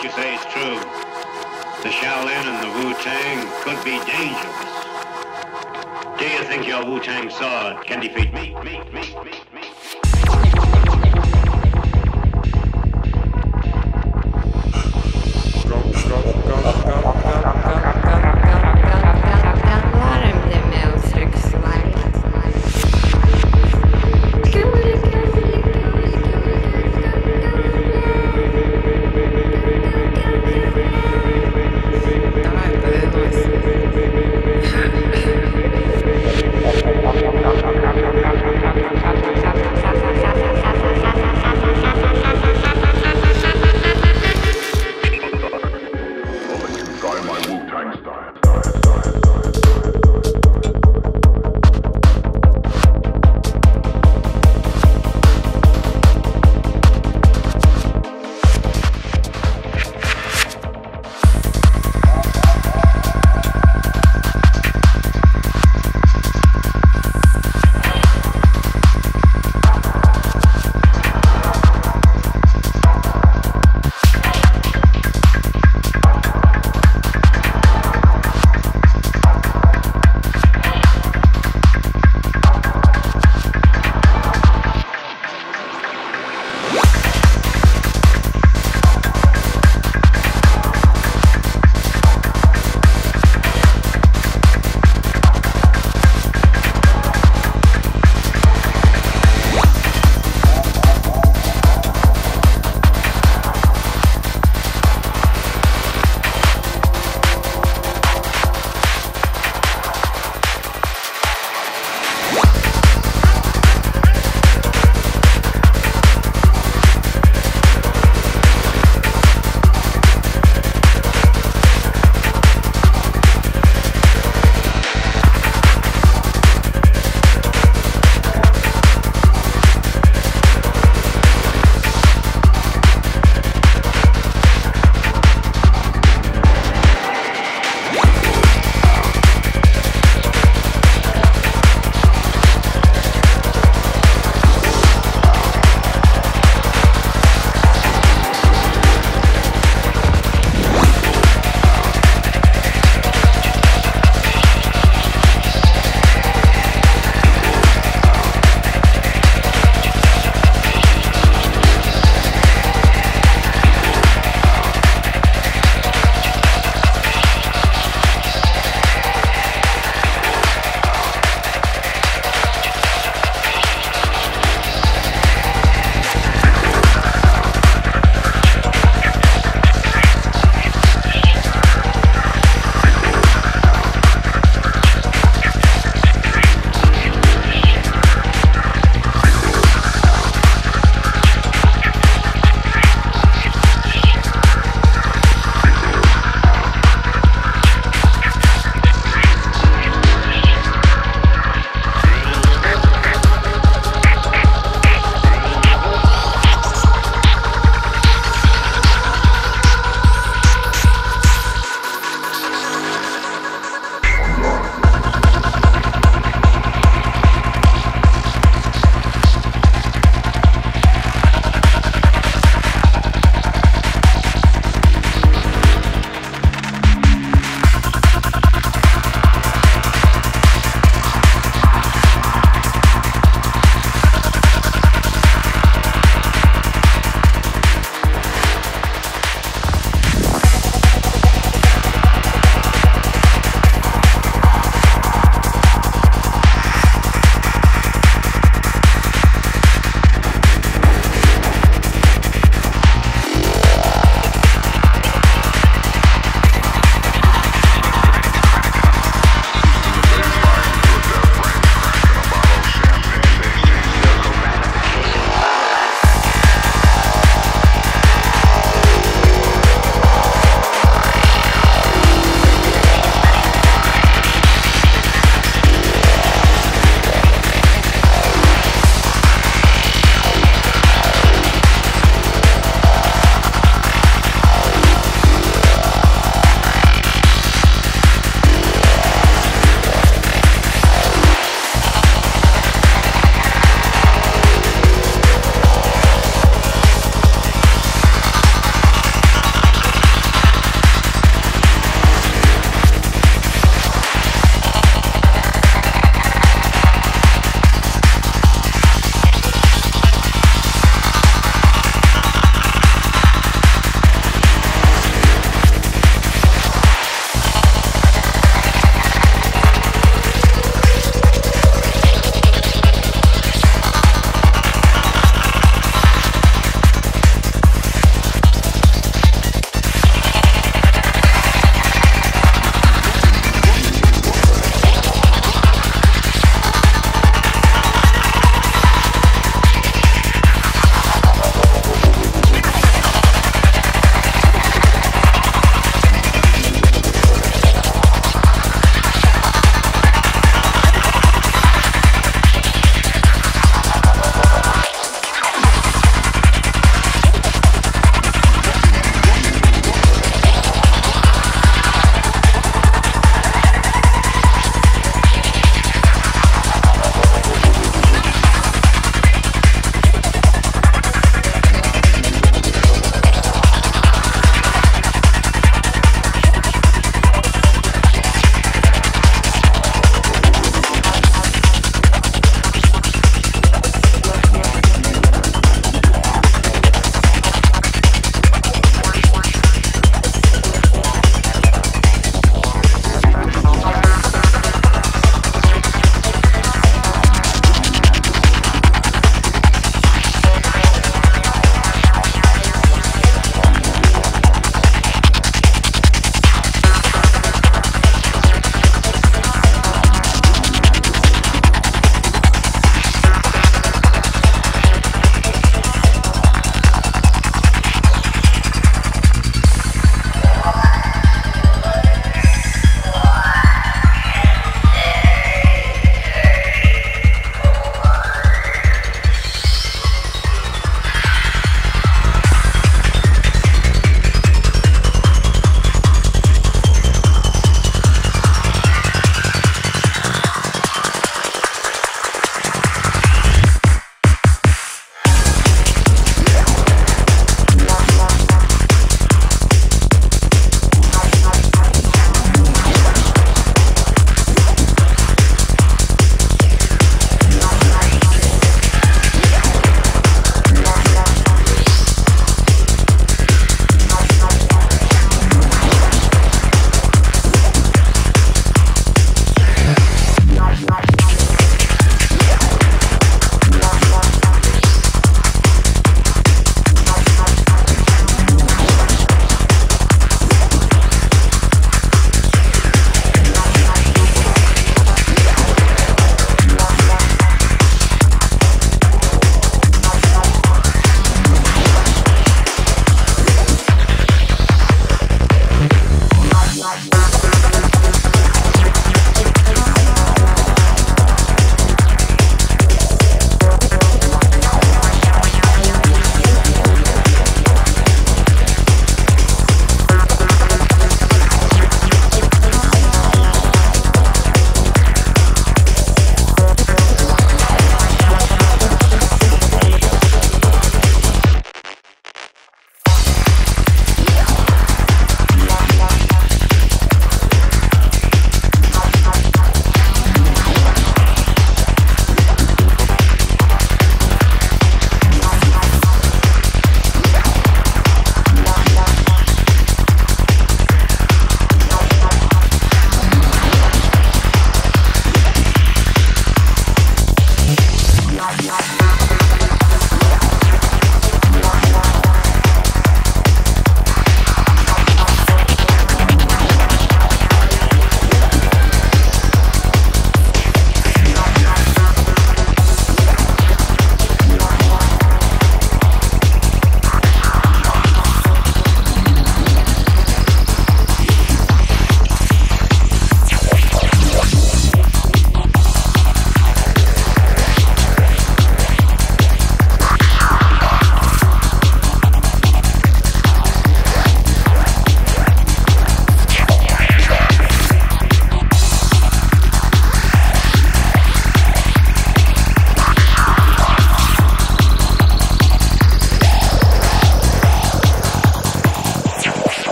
what you say is true, the Shaolin and the Wu-Tang could be dangerous. Do you think your Wu-Tang sword can defeat me? Me, me, me, me.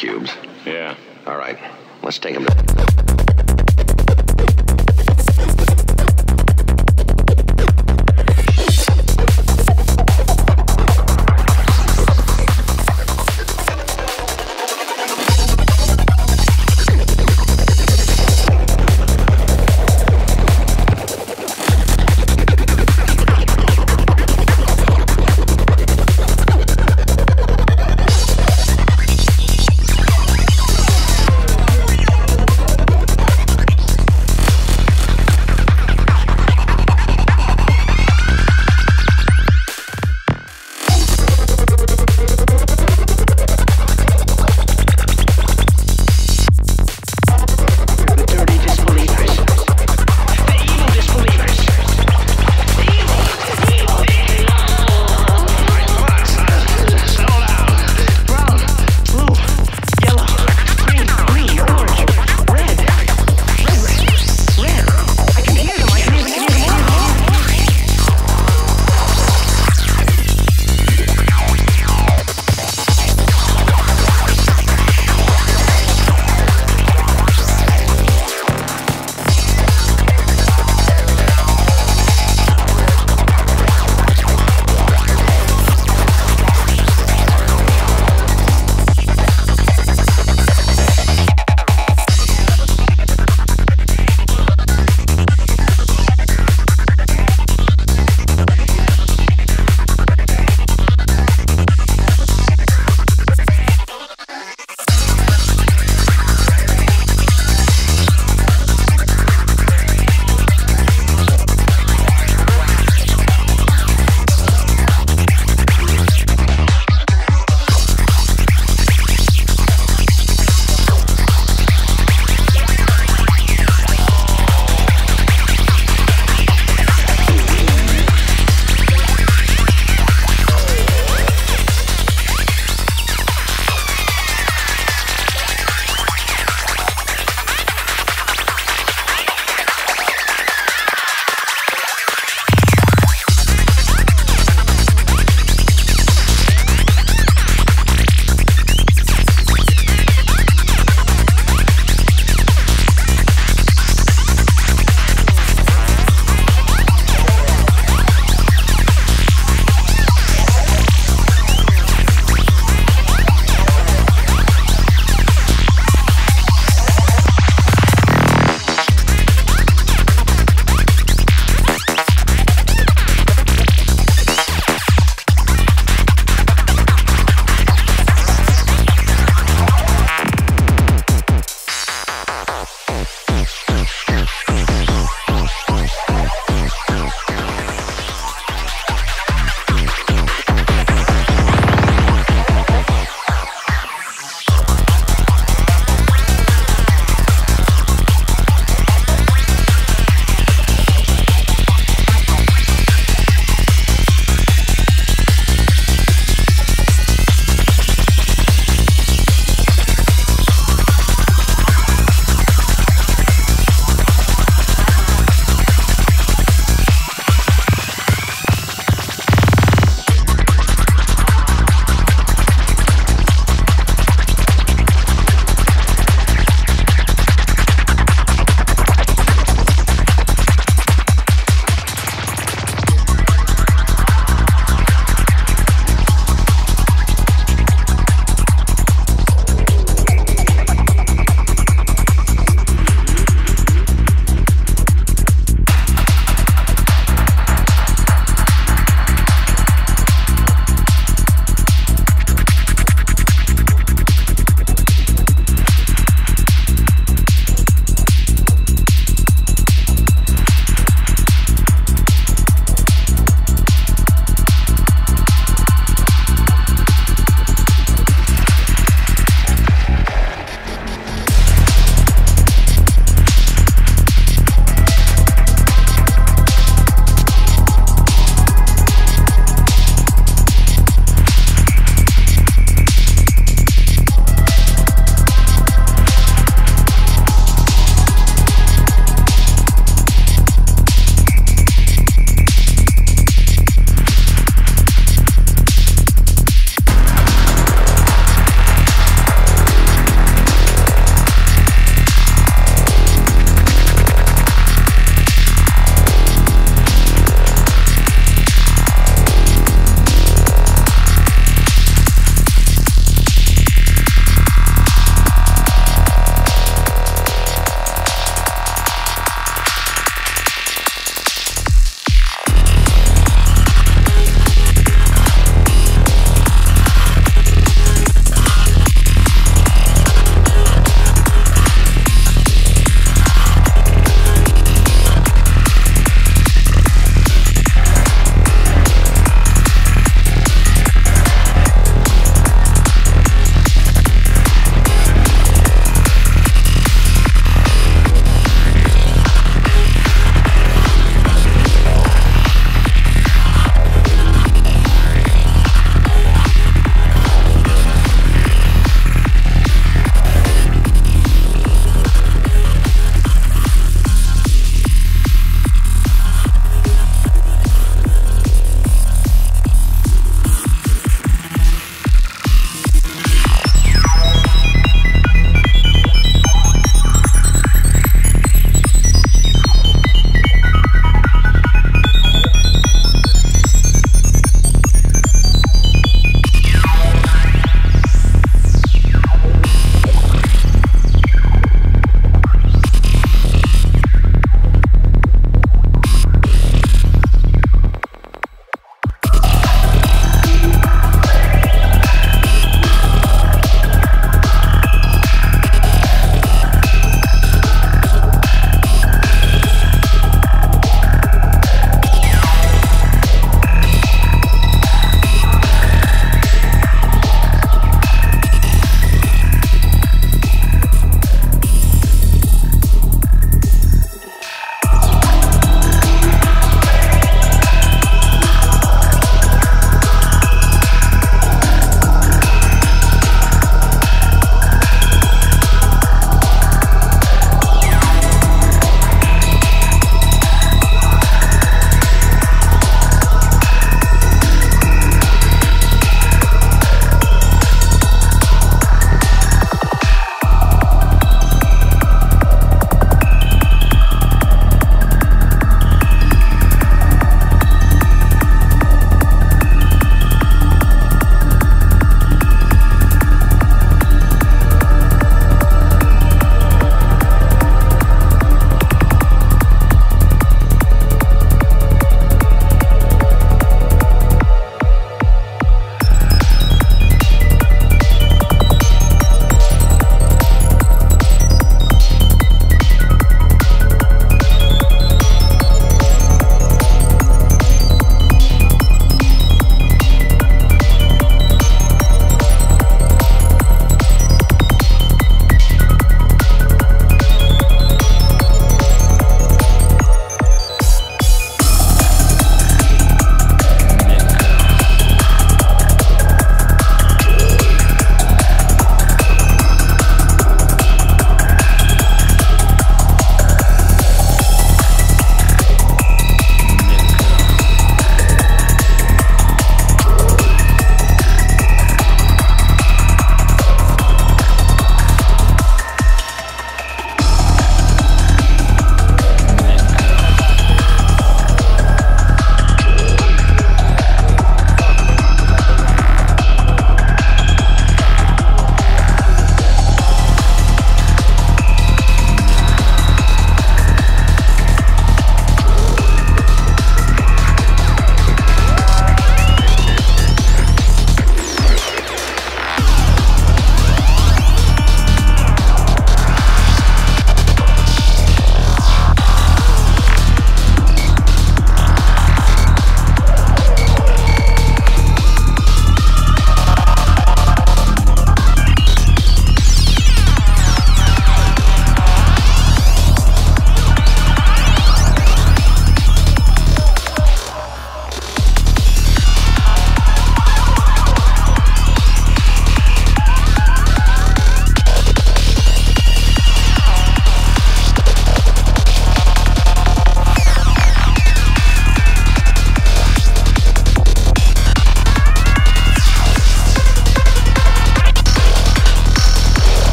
Cubes. Yeah. All right, let's take him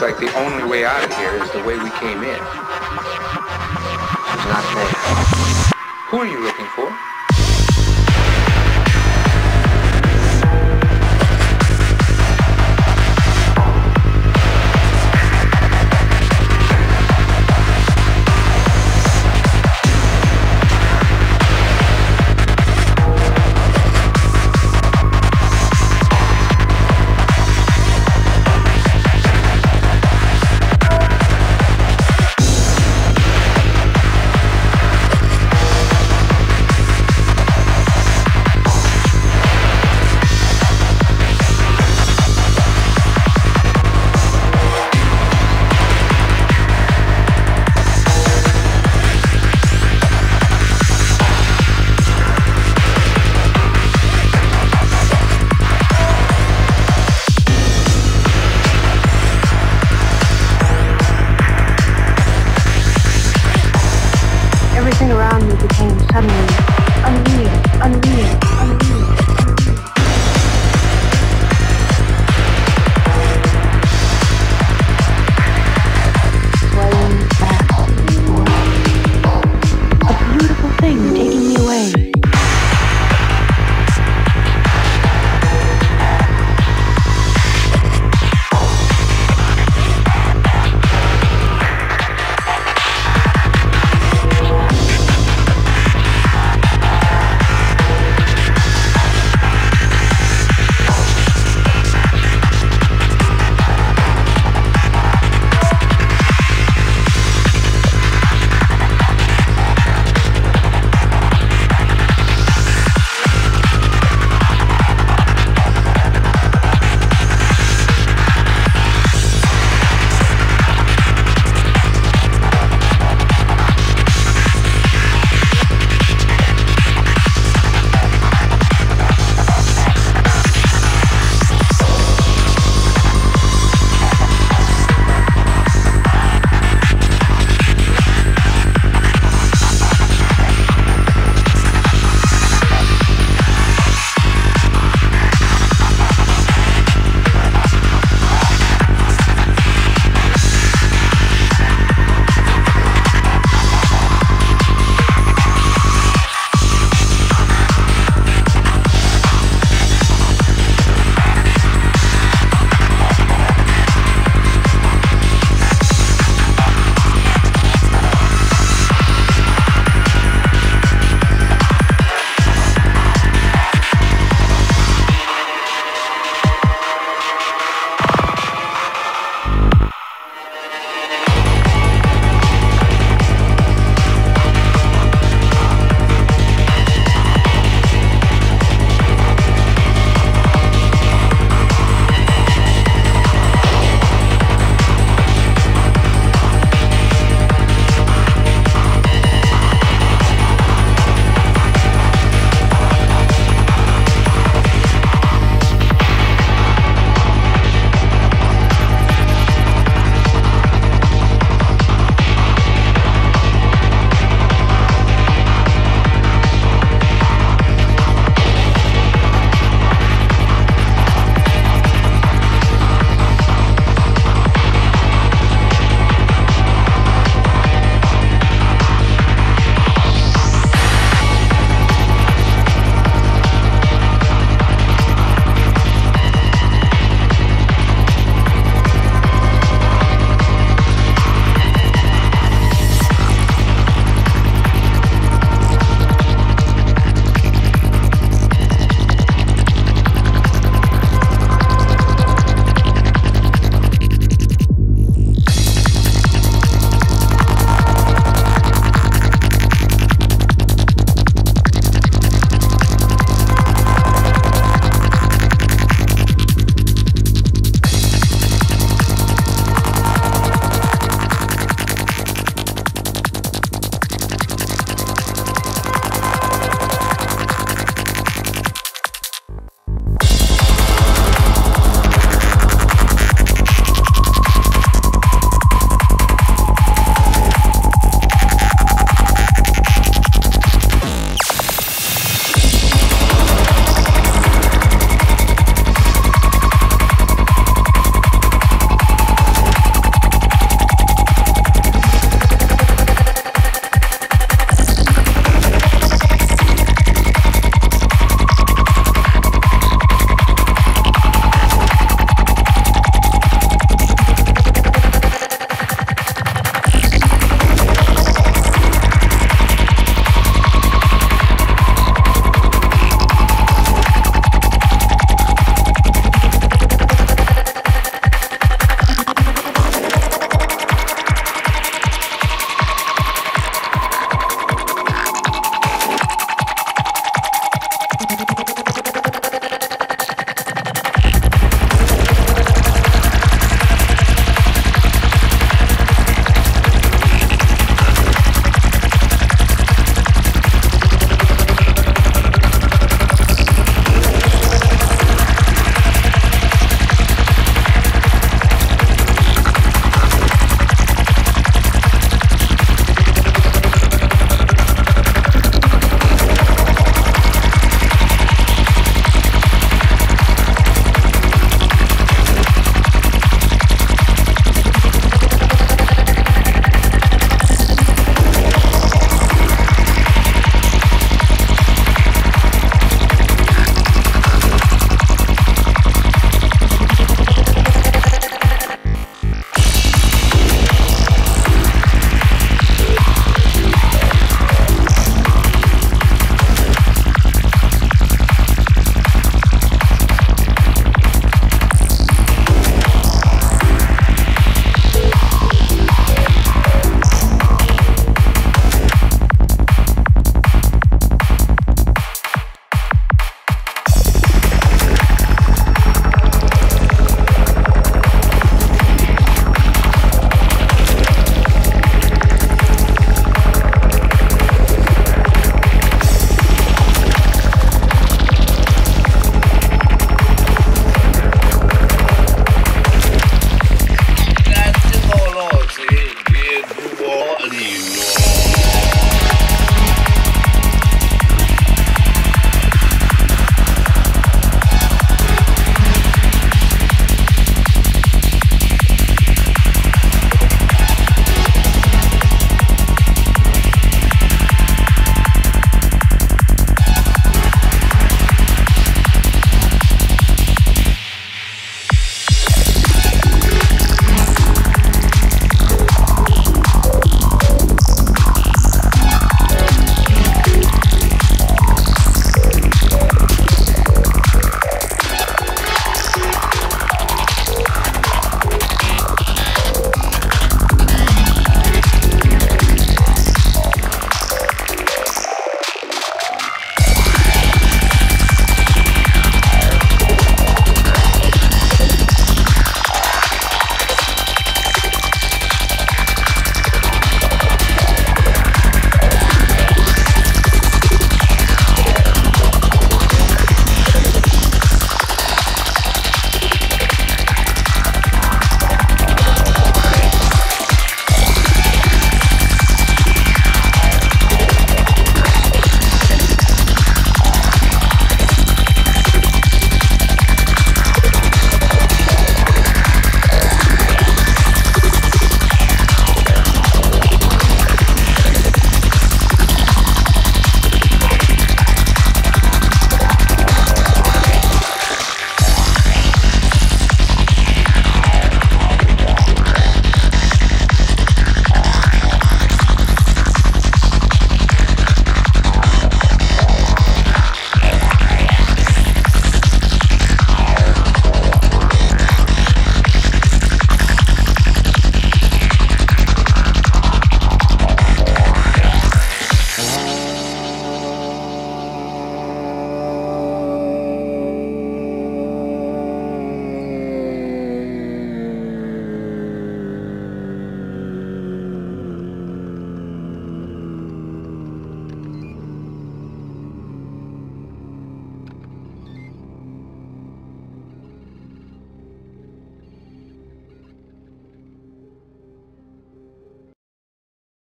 looks like the only way out of here is the way we came in. She's not there. Who are you looking